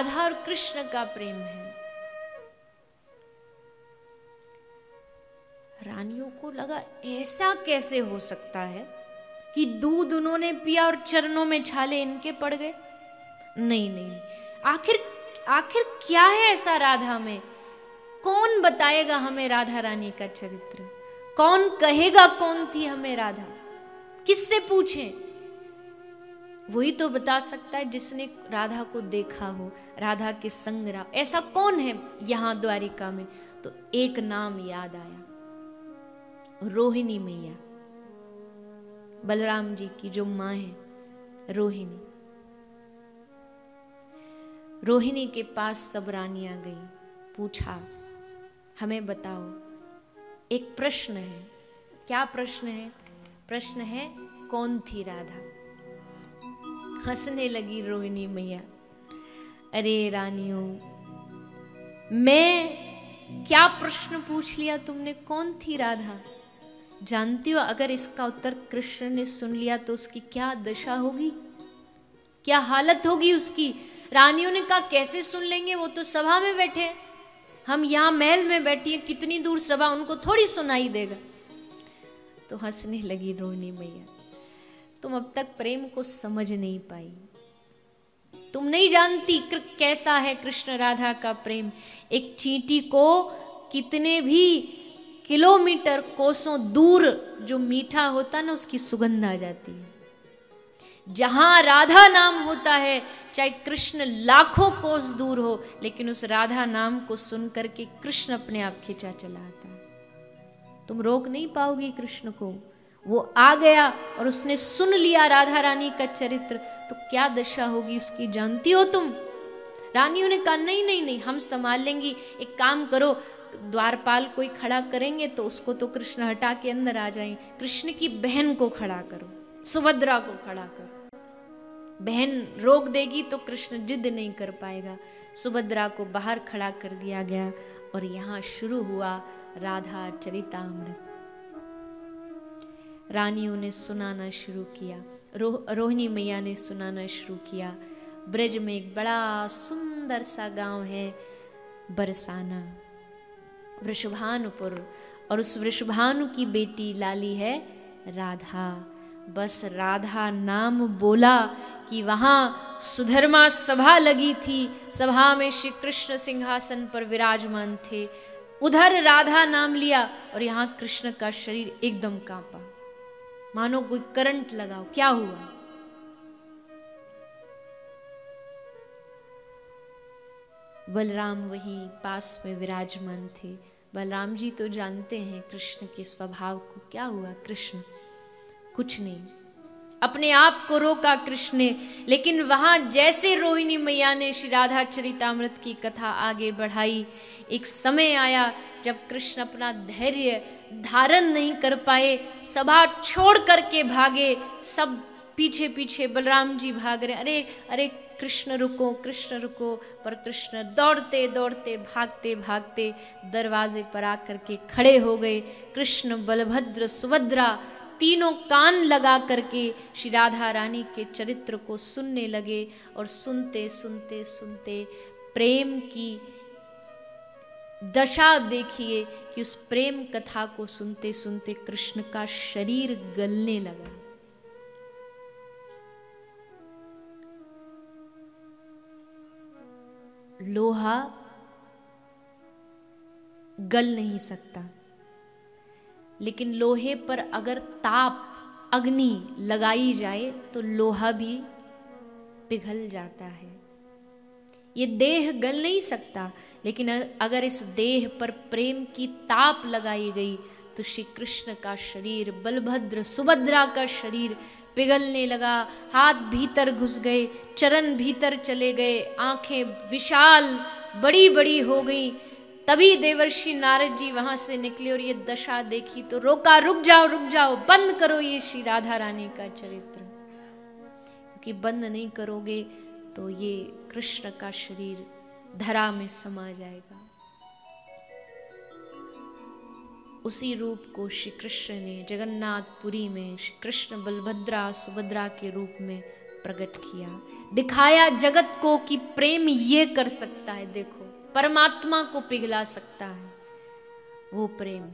राधा और कृष्ण का प्रेम है। रानियों को लगा ऐसा कैसे हो सकता है कि दूध उन्होंने पिया और चरणों में छाले इनके पड़ गए? नहीं नहीं। आखिर आखिर क्या है ऐसा राधा में? कौन बताएगा हमें राधा रानी का चरित्र? कौन कहेगा कौन थी हमें राधा? किससे पूछें? वही तो बता सकता है जिसने राधा को देखा हो, राधा के संग रहा ऐसा कौन है यहाँ द्वारिका में? तो एक नाम याद आया। रोहिणी मैया। बलराम जी की जो माँ है, रोहिणी। रोहिणी के पास सब रानियाँ गई। पूछा, हमें बताओ, एक प्रश्न है। क्या प्रश्न है? प्रश्न है, कौन थी राधा? हंसने लगी रोहिणी मैया। अरे रानियों, मैं क्या प्रश्न पूछ लिया तुमने? कौन थी राधा? जानती हो, अगर इसका उत्तर कृष्ण ने सुन लिया तो उसकी क्या दशा होगी? क्या हालत होगी उसकी? रानियों ने कहा, कैसे सुन लेंगे? वो तो सभा में बैठे हम यहाँ महल में बैठी है, कितनी दूर सभा, उनको थोड़ी सुनाई देगा। तो हंसने लगी रोनी मैया। तुम अब तक प्रेम को समझ नहीं पाई। तुम नहीं जानती कैसा है कृष्ण राधा का प्रेम। एक चींटी को कितने भी किलोमीटर कोसों दूर जो मीठा होता ना, उसकी सुगंध आ जाती है। जहाँ राधा नाम होता है, चाहे कृष्ण लाखों कोस दूर हो, लेकिन उस राधा नाम को सुन करके कृष्ण अपने आप खिंचा चला आता तुम रोक नहीं पाओगी कृष्ण को। वो आ गया और उसने सुन लिया राधा रानी का चरित्र। तो क्या दशा होगी उसकी? जानती हो तुम? रानियों ने कहा, नहीं नहीं नहीं, हम संभाल लेंगी। एक काम करो, द्वारपाल कोई खड़ा करेंगे तो उसको तो कृष्ण हटा के अंदर आ जाएँगे कृष्ण की बहन को खड़ा करो, सुभद्रा को खड़ा करो। बहन रोक देगी तो कृष्ण जिद नहीं कर पाएगा। सुभद्रा को बाहर खड़ा कर दिया गया और यहाँ शुरू हुआ राधा चरितामृत। रानियों ने सुनाना शुरू किया। रो, रोहिणी मैया ने सुनाना शुरू किया। ब्रज में एक बड़ा सुंदर सा गाँव है बरसाना। वृषभानुपुर। और उस वृषभानु की बेटी लाली है राधा। बस राधा नाम बोला कि वहाँ सुधर्मा सभा लगी थी। सभा में श्री कृष्ण सिंहासन पर विराजमान थे। उधर राधा नाम लिया और यहाँ कृष्ण का शरीर एकदम कांपा। मानो कोई करंट लगाओ। क्या हुआ? बलराम वही पास में विराजमान थे। बलराम जी तो जानते हैं कृष्ण के स्वभाव को। क्या हुआ कृष्ण? कुछ नहीं। अपने आप को रोका कृष्ण ने, लेकिन वहाँ जैसे रोहिणी मैया ने श्री राधा चरितामृत की कथा आगे बढ़ाई एक समय आया जब कृष्ण अपना धैर्य धारण नहीं कर पाए, सभा छोड़ करके भागे, सब पीछे पीछे बलराम जी भाग रहे। अरे अरे कृष्ण रुको कृष्ण रुको, पर कृष्ण दौड़ते दौड़ते, भागते भागते दरवाजे पर आकर के खड़े हो गए। कृष्ण, बलभद्र, सुभद्रा तीनों कान लगा करके श्री राधा रानी के चरित्र को सुनने लगे और सुनते सुनते सुनते प्रेम की दशा देखिए कि उस प्रेम कथा को सुनते सुनते कृष्ण का शरीर गलने लगा। लोहा गल नहीं सकता, लेकिन लोहे पर अगर ताप, अग्नि लगाई जाए तो लोहा भी पिघल जाता है। ये देह गल नहीं सकता लेकिन अगर इस देह पर प्रेम की ताप लगाई गई तो श्री कृष्ण का शरीर, बलभद्र, सुभद्रा का शरीर पिघलने लगा। हाथ भीतर घुस गए, चरण भीतर चले गए, आँखें विशाल बड़ी बड़ी हो गई। तभी देवर्षि नारद जी वहाँ से निकले और ये दशा देखी तो रोका, रुक जाओ रुक जाओ, बंद करो ये श्री राधा रानी का चरित्र। क्योंकि बंद नहीं करोगे तो ये कृष्ण का शरीर धरा में समा जाएगा। उसी रूप को श्री कृष्ण ने जगन्नाथपुरी में श्री कृष्ण बलभद्रा सुभद्रा के रूप में प्रकट किया। दिखाया जगत को कि प्रेम ये कर सकता है, देखो, परमात्मा को पिघला सकता है, वो प्रेम।